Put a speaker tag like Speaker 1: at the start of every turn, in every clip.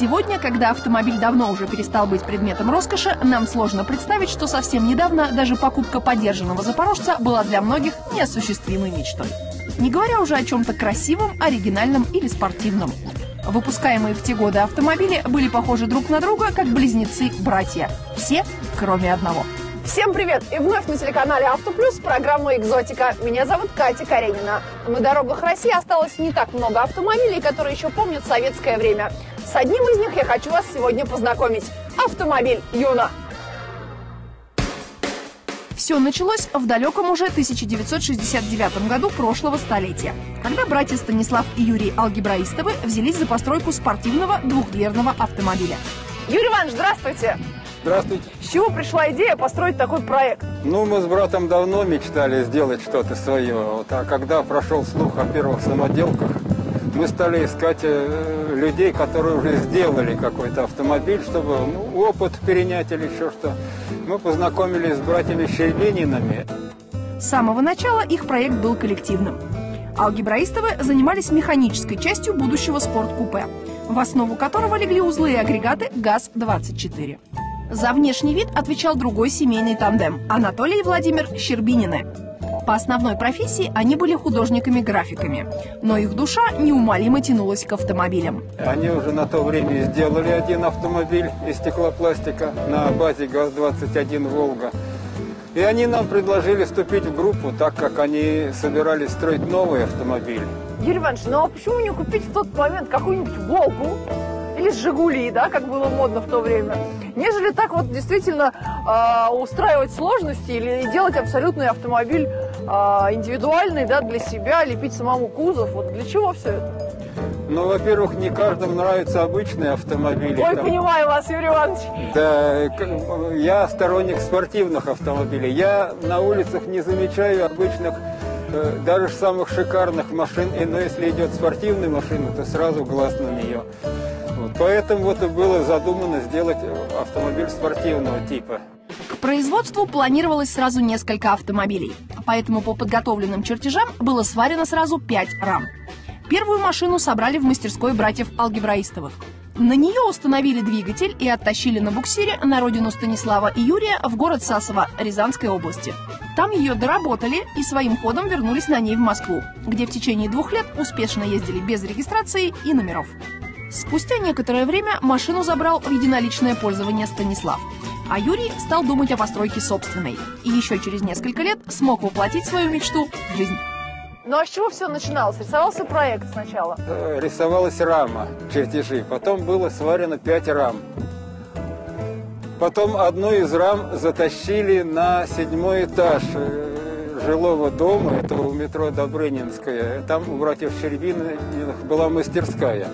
Speaker 1: Сегодня, когда автомобиль давно уже перестал быть предметом роскоши, нам сложно представить, что совсем недавно даже покупка подержанного «Запорожца» была для многих неосуществимой мечтой. Не говоря уже о чем-то красивом, оригинальном или спортивном. Выпускаемые в те годы автомобили были похожи друг на друга, как близнецы-братья. Все, кроме одного.
Speaker 2: Всем привет! И вновь на телеканале Автоплюс программа «Экзотика». Меня зовут Катя Каренина. На дорогах России осталось не так много автомобилей, которые еще помнят советское время. С одним из них я хочу вас сегодня познакомить. Автомобиль «Юна».
Speaker 1: Все началось в далеком уже 1969 году прошлого столетия, когда братья Станислав и Юрий Алгебраистовы взялись за постройку спортивного двухдверного автомобиля.
Speaker 2: Юрий Иванович, здравствуйте!
Speaker 3: Здравствуйте.
Speaker 2: С чего пришла идея построить такой проект?
Speaker 3: Ну, мы с братом давно мечтали сделать что-то свое. Вот, а когда прошел слух о первых самоделках, мы стали искать э, людей, которые уже сделали какой-то автомобиль, чтобы ну, опыт перенять или еще что. Мы познакомились с братьями Щербининами.
Speaker 1: С самого начала их проект был коллективным. Алгебраистовы занимались механической частью будущего спорткупе, в основу которого легли узлы и агрегаты ГАЗ-24. За внешний вид отвечал другой семейный тандем – Анатолий и Владимир Щербинины. По основной профессии они были художниками-графиками, но их душа неумолимо тянулась к автомобилям.
Speaker 3: Они уже на то время сделали один автомобиль из стеклопластика на базе ГАЗ-21 «Волга». И они нам предложили вступить в группу, так как они собирались строить новый автомобиль.
Speaker 2: Юрий Иванович, ну а почему не купить в тот момент какую-нибудь «Волгу» или «Жигули», да, как было модно в то время? Нежели так вот действительно э, устраивать сложности или делать абсолютный автомобиль э, индивидуальный, да, для себя, лепить самому кузов. Вот для чего все это?
Speaker 3: Ну, во-первых, не каждому нравятся обычные автомобили.
Speaker 2: Ой,
Speaker 3: Там-
Speaker 2: понимаю вас, Юрий Иванович.
Speaker 3: Да, к- я сторонник спортивных автомобилей. Я на улицах не замечаю обычных, э, даже самых шикарных машин. И, но если идет спортивная машина, то сразу глаз на нее. Поэтому вот и было задумано сделать автомобиль спортивного типа.
Speaker 1: К производству планировалось сразу несколько автомобилей, поэтому по подготовленным чертежам было сварено сразу пять рам. Первую машину собрали в мастерской братьев Алгебраистовых. На нее установили двигатель и оттащили на буксире на родину Станислава и Юрия в город Сасово Рязанской области. Там ее доработали и своим ходом вернулись на ней в Москву, где в течение двух лет успешно ездили без регистрации и номеров. Спустя некоторое время машину забрал в единоличное пользование Станислав, а Юрий стал думать о постройке собственной и еще через несколько лет смог воплотить свою мечту в жизнь.
Speaker 2: Ну а с чего все начиналось? Рисовался проект сначала.
Speaker 3: Э, Рисовалась рама, чертежи. Потом было сварено пять рам. Потом одну из рам затащили на седьмой этаж э, жилого дома, этого у метро Добрынинская. Там у братьев Щербиных была мастерская.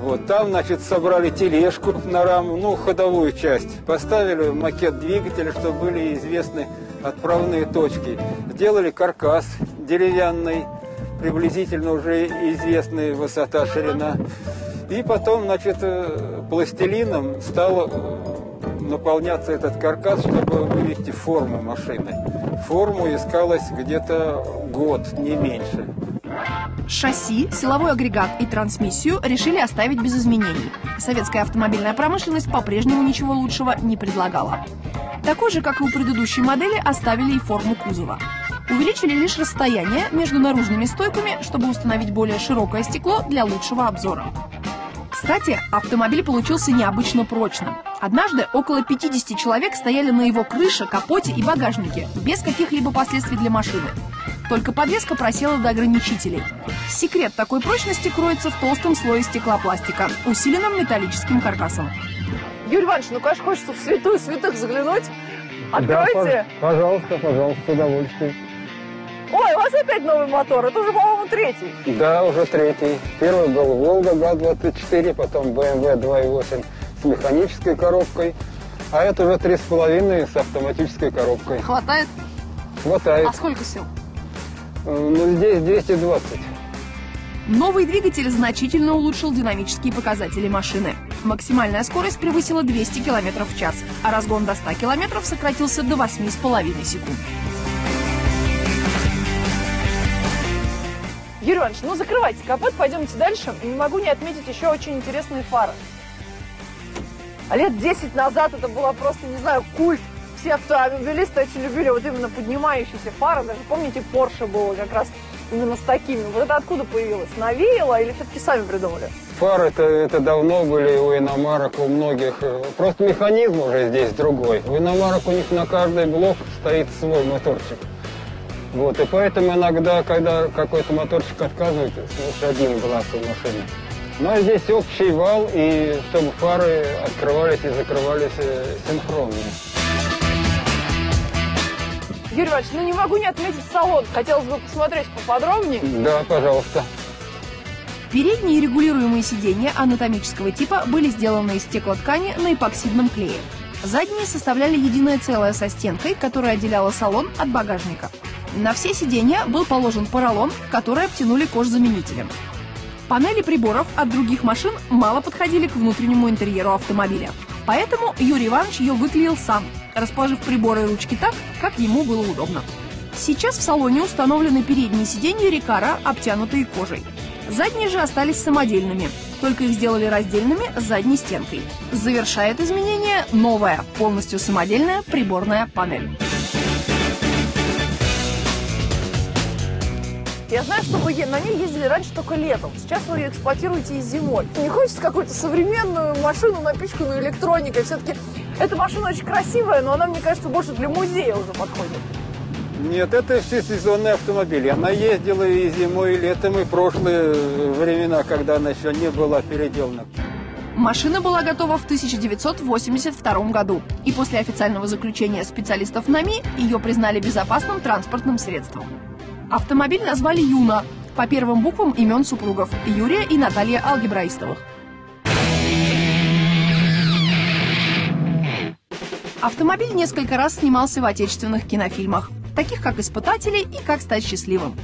Speaker 3: Вот, там, значит, собрали тележку на раму, ну, ходовую часть. Поставили макет двигателя, чтобы были известны отправные точки. Сделали каркас деревянный, приблизительно уже известная высота, ширина. И потом, значит, э, пластилином стал э, наполняться этот каркас, чтобы вывести форму машины. Форму искалось где-то год, не меньше.
Speaker 1: Шасси, силовой агрегат и трансмиссию решили оставить без изменений. Советская автомобильная промышленность по-прежнему ничего лучшего не предлагала. Такой же, как и у предыдущей модели, оставили и форму кузова. Увеличили лишь расстояние между наружными стойками, чтобы установить более широкое стекло для лучшего обзора. Кстати, автомобиль получился необычно прочным. Однажды около 50 человек стояли на его крыше, капоте и багажнике, без каких-либо последствий для машины. Только подвеска просела до ограничителей. Секрет такой прочности кроется в толстом слое стеклопластика, усиленном металлическим каркасом.
Speaker 2: Юрий Иванович, ну, конечно, хочется в святую святых заглянуть. Откройте.
Speaker 3: пожалуйста, пожалуйста, с удовольствием.
Speaker 2: Ой, у вас опять новый мотор. Это уже, по-моему, третий.
Speaker 3: Да, уже третий. Первый был Волга ГАЗ-24, потом BMW 2.8 с механической коробкой. А это уже 3,5 с автоматической коробкой.
Speaker 1: Хватает?
Speaker 3: Хватает.
Speaker 1: А сколько сил?
Speaker 3: Э, Ну, здесь 220.
Speaker 1: Новый двигатель значительно улучшил динамические показатели машины. Максимальная скорость превысила 200 км в час, а разгон до 100 км сократился до 8,5 секунд.
Speaker 2: Юрий Иванович, ну закрывайте капот, пойдемте дальше. Не могу не отметить еще очень интересные фары. А лет 10 назад это было просто, не знаю, культ. Все автомобилисты очень любили вот именно поднимающиеся фары. Даже помните, Porsche было как раз именно с такими. Вот это откуда появилось? Навеяло или все-таки сами придумали?
Speaker 3: Фары это, это давно были у иномарок, у многих. Просто механизм уже здесь другой. У иномарок у них на каждый блок стоит свой моторчик. Вот, и поэтому иногда, когда какой-то моторчик отказывает, лучше один глаз у машины. Но здесь общий вал, и чтобы фары открывались и закрывались э, синхронно.
Speaker 2: Юрий Иванович, ну не могу не отметить салон. Хотелось бы посмотреть поподробнее.
Speaker 3: Да, пожалуйста.
Speaker 1: Передние регулируемые сиденья анатомического типа были сделаны из стеклоткани на эпоксидном клее. Задние составляли единое целое со стенкой, которая отделяла салон от багажника. На все сиденья был положен поролон, который обтянули кожзаменителем. Панели приборов от других машин мало подходили к внутреннему интерьеру автомобиля. Поэтому Юрий Иванович ее выклеил сам, расположив приборы и ручки так, как ему было удобно. Сейчас в салоне установлены передние сиденья Рикара, обтянутые кожей. Задние же остались самодельными, только их сделали раздельными с задней стенкой. Завершает изменение новая, полностью самодельная приборная панель.
Speaker 2: Я знаю, что вы на ней ездили раньше только летом. Сейчас вы ее эксплуатируете и зимой. Не хочется какую-то современную машину, напичканную электроникой. Все-таки эта машина очень красивая, но она, мне кажется, больше для музея уже подходит.
Speaker 3: Нет, это всесезонный автомобиль. Она ездила и зимой, и летом, и прошлые времена, когда она еще не была переделана.
Speaker 1: Машина была готова в 1982 году, и после официального заключения специалистов НАМИ ее признали безопасным транспортным средством. Автомобиль назвали «Юна» по первым буквам имен супругов Юрия и Наталья Алгебраистовых. Автомобиль несколько раз снимался в отечественных кинофильмах, таких как «Испытатели» и «Как стать счастливым».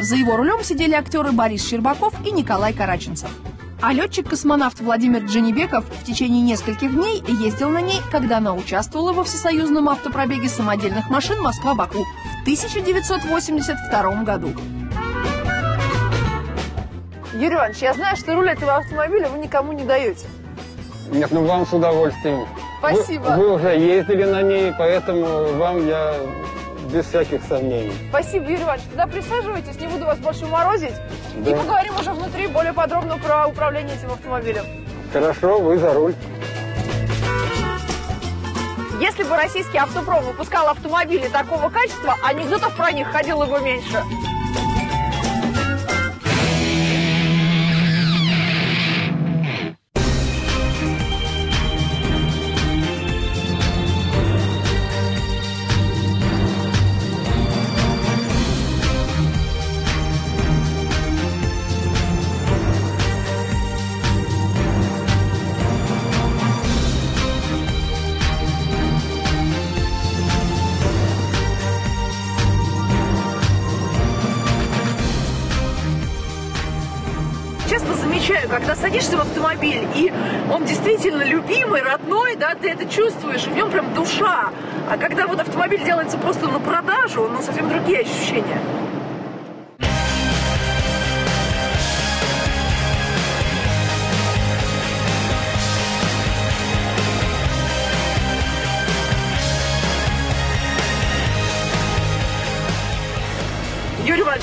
Speaker 1: За его рулем сидели актеры Борис Щербаков и Николай Караченцев. А летчик-космонавт Владимир Дженебеков в течение нескольких дней ездил на ней, когда она участвовала во всесоюзном автопробеге самодельных машин Москва-Баку 1982 году.
Speaker 2: Юрий Иванович, я знаю, что руль этого автомобиля вы никому не даете.
Speaker 3: Нет, ну вам с удовольствием.
Speaker 2: Спасибо.
Speaker 3: Вы, вы уже ездили на ней, поэтому вам я без всяких сомнений.
Speaker 2: Спасибо, Юрий Иванович. Тогда присаживайтесь, не буду вас больше морозить.
Speaker 3: Да.
Speaker 2: И поговорим уже внутри более подробно про управление этим автомобилем.
Speaker 3: Хорошо, вы за руль.
Speaker 2: Если бы российский автопром выпускал автомобили такого качества, анекдотов про них ходило бы меньше. Замечаю, когда садишься в автомобиль, и он действительно любимый, родной, да, ты это чувствуешь, в нем прям душа. А когда вот автомобиль делается просто на продажу, ну, совсем другие ощущения.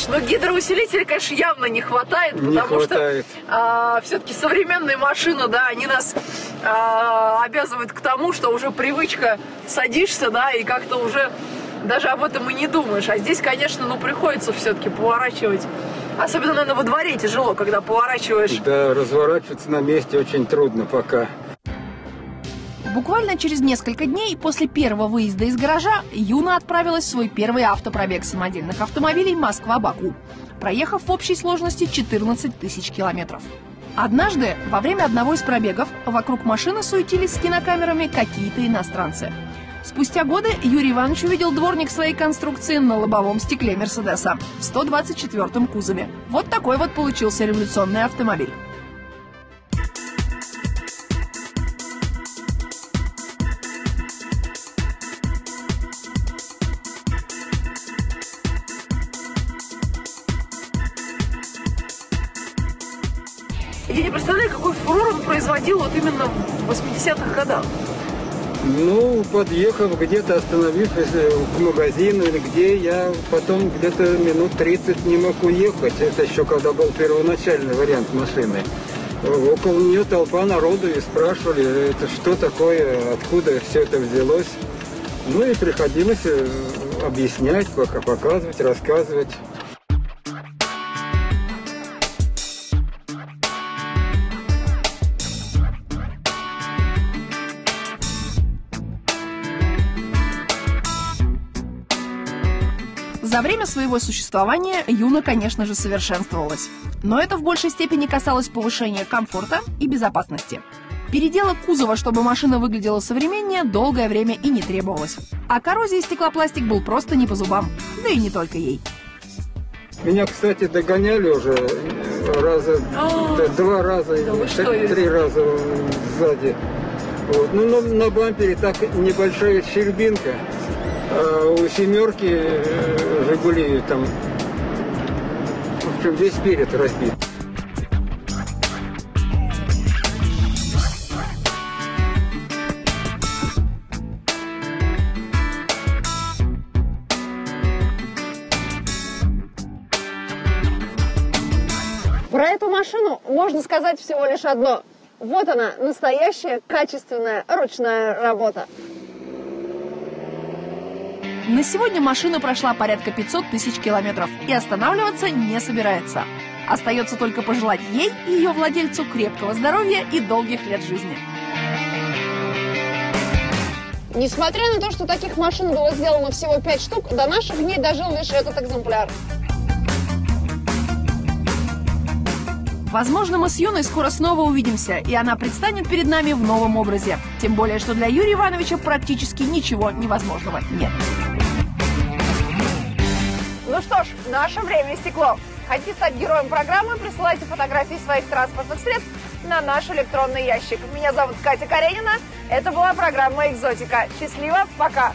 Speaker 2: Иванович, но гидроусилителя, конечно, явно не хватает,
Speaker 3: Не
Speaker 2: потому
Speaker 3: хватает.
Speaker 2: что все-таки современные машины, да, они нас а, обязывают к тому, что уже привычка садишься, да, и как-то уже даже об этом и не думаешь. А здесь, конечно, ну приходится все-таки поворачивать. Особенно, наверное, во дворе тяжело, когда поворачиваешь.
Speaker 3: Да, разворачиваться на месте очень трудно пока.
Speaker 1: Буквально через несколько дней после первого выезда из гаража Юна отправилась в свой первый автопробег самодельных автомобилей Москва-Баку, проехав в общей сложности 14 тысяч километров. Однажды, во время одного из пробегов, вокруг машины суетились с кинокамерами какие-то иностранцы. Спустя годы Юрий Иванович увидел дворник своей конструкции на лобовом стекле Мерседеса в 124-м кузове. Вот такой вот получился революционный автомобиль.
Speaker 2: Я не представляю, какой фурор он производил вот именно в 80-х годах.
Speaker 3: Ну, подъехав где-то, остановившись к магазину или где, я потом где-то минут 30 не мог уехать. Это еще когда был первоначальный вариант машины. Около нее толпа народу и спрашивали, это что такое, откуда все это взялось. Ну и приходилось э, объяснять, пока показывать, рассказывать.
Speaker 1: Время своего существования Юна, конечно же, совершенствовалась. Но это в большей степени касалось повышения комфорта и безопасности. Переделок кузова, чтобы машина выглядела современнее, долгое время и не требовалось. А коррозии стеклопластик был просто не по зубам. Да и не только ей.
Speaker 3: Меня, кстати, догоняли уже раза,
Speaker 2: А,
Speaker 3: два раза,
Speaker 2: да что,
Speaker 3: три, три раза сзади. Вот. Ну, на, на бампере так небольшая щербинка. А у семерки Жигули там, в общем, весь перед разбит.
Speaker 2: Про эту машину можно сказать всего лишь одно. Вот она, настоящая, качественная, ручная работа.
Speaker 1: На сегодня машина прошла порядка 500 тысяч километров и останавливаться не собирается. Остается только пожелать ей и ее владельцу крепкого здоровья и долгих лет жизни.
Speaker 2: Несмотря на то, что таких машин было сделано всего 5 штук, до наших дней дожил лишь этот экземпляр.
Speaker 1: Возможно, мы с Юной скоро снова увидимся, и она предстанет перед нами в новом образе. Тем более, что для Юрия Ивановича практически ничего невозможного нет.
Speaker 2: Что ж, наше время истекло. Хотите стать героем программы? Присылайте фотографии своих транспортных средств на наш электронный ящик. Меня зовут Катя Каренина. Это была программа «Экзотика». Счастливо, пока!